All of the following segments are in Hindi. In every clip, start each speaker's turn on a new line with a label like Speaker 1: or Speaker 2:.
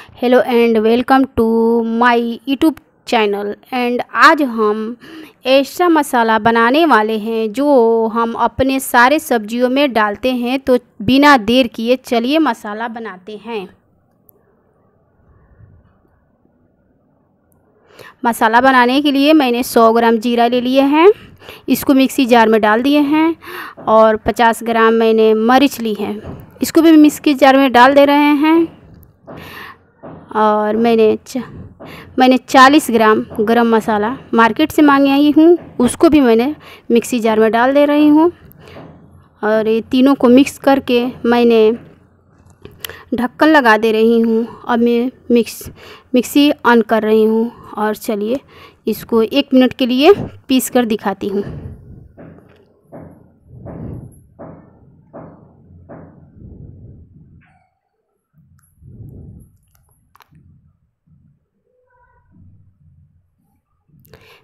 Speaker 1: Hello and welcome to my YouTube channel and आज हम ऐसा मसाला बनाने वाले हैं जो हम अपने सारे सब्जियों में डालते हैं तो बिना देर किए चलिए मसाला बनाते हैं। मसाला बनाने के लिए मैंने 100 ग्राम जीरा ले लिए हैं। इसको मिक्सी जार में डाल दिए हैं और 50 ग्राम मैंने मरीच ली है। इसको भी मिक्सी जार में डाल दे रहे हैं। और मैंने मैंने 40 ग्राम गरम मसाला मार्केट से मांगे आई हूँ। उसको भी मैंने मिक्सी जार में डाल दे रही हूँ। और ये तीनों को मिक्स करके मैंने ढक्कन लगा दे रही हूँ। अब मैं मिक्स, मिक्सी ऑन कर रही हूँ। और चलिए इसको एक मिनट के लिए पीस कर दिखाती हूँ।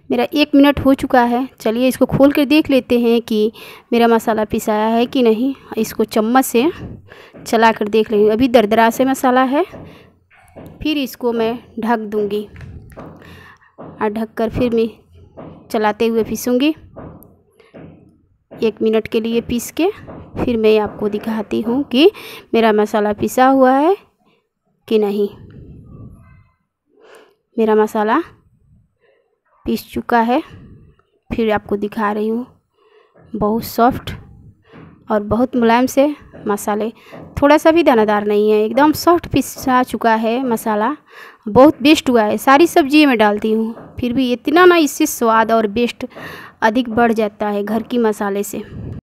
Speaker 1: मेरा एक मिनट हो चुका है। चलिए इसको खोल कर देख लेते हैं कि मेरा मसाला पिसाया है कि नहीं। इसको चम्मच से चला कर देख लेंगे। अभी दरदरा से मसाला है, फिर इसको मैं ढक दूँगी। और ढक कर फिर मैं चलाते हुए पीसूँगी। एक मिनट के लिए पीस के फिर मैं आपको दिखाती हूँ कि मेरा मसाला पिसा हुआ है कि नहीं। मेरा मसाला पीस चुका है। फिर आपको दिखा रही हूँ। बहुत सॉफ्ट और बहुत मुलायम से मसाले। थोड़ा सा भी दानादार नहीं है। एकदम सॉफ्ट पिसा चुका है मसाला। बहुत बेस्ट हुआ है। सारी सब्ज़ी मैं डालती हूँ। फिर भी इतना ना इससे स्वाद और बेस्ट अधिक बढ़ जाता है घर की मसाले से।